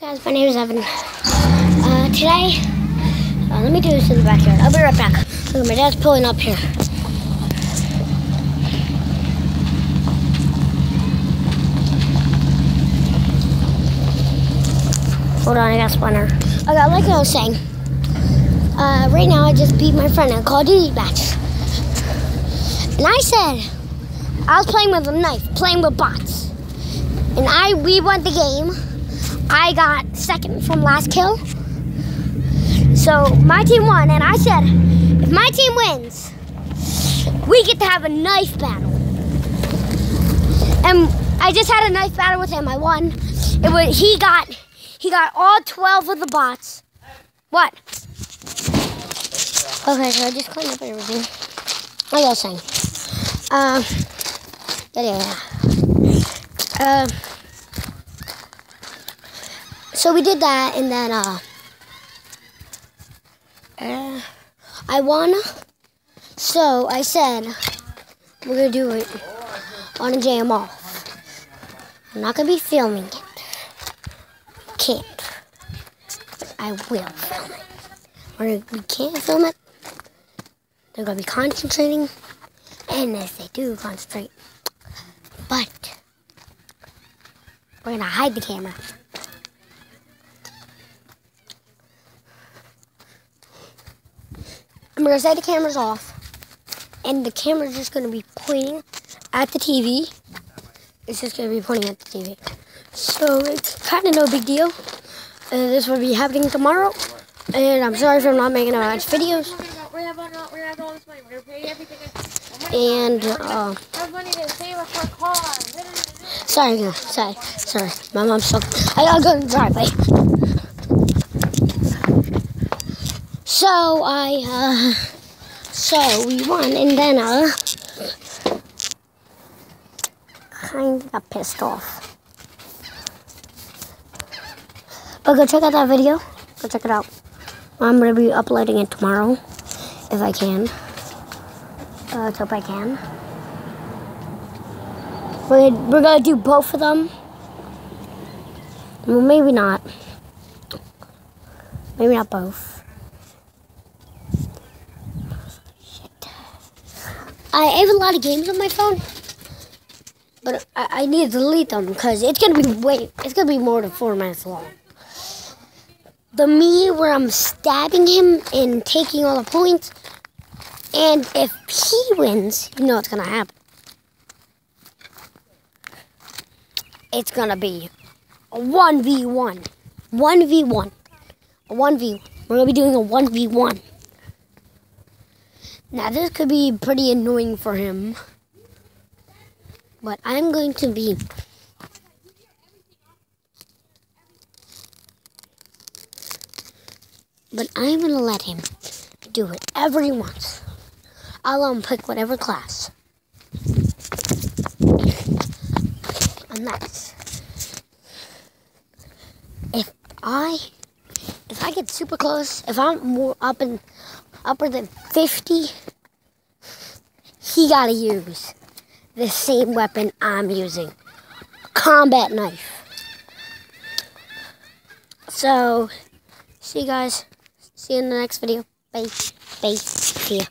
Guys, my name is Evan. Uh, today, uh, let me do this in the backyard. I'll be right back. Look, my dad's pulling up here. Hold on, I got a splinter. Okay, like I was saying, uh, right now I just beat my friend in a Call of Duty match. And I said, I was playing with a knife, playing with bots. And I, we won the game. I got second from last kill. So my team won, and I said, if my team wins, we get to have a knife battle. And I just had a knife battle with him. I won. It was he got he got all twelve of the bots. What? Okay, so I just cleaned up everything. I was saying. Uh, yeah, yeah. Uh, so we did that, and then uh, uh, I won. So I said we're gonna do it on a jam off. I'm not gonna be filming it. Can't. I will film it. Or we can't film it. They're gonna be concentrating, and if they do concentrate, but we're gonna hide the camera. I'm gonna say the camera's off, and the camera's just gonna be pointing at the TV. It's just gonna be pointing at the TV. So it's kind of no big deal. Uh, this will be happening tomorrow, and I'm sorry for not making a of videos. And uh, sorry, sorry, sorry. My mom's so. I gotta go to the driveway. So I, uh, so we won, and then uh, kind of got pissed off. But go check out that video. Go check it out. I'm gonna be uploading it tomorrow, if I can. Uh, let's hope I can. We're, we're gonna do both of them. Well, maybe not. Maybe not both. I have a lot of games on my phone, but I, I need to delete them because it's gonna be wait, It's gonna be more than four minutes long. The me where I'm stabbing him and taking all the points, and if he wins, you know what's gonna happen. it's gonna be a 1v1. 1v1. A 1v. We're gonna be doing a 1v1. Now, this could be pretty annoying for him. But I'm going to be. But I'm gonna let him do whatever he wants. I'll let him pick whatever class. That's if I if I get super close, if I'm more up in upper than fifty, he gotta use the same weapon I'm using. Combat knife. So see you guys. See you in the next video. Bye. Bye. See ya.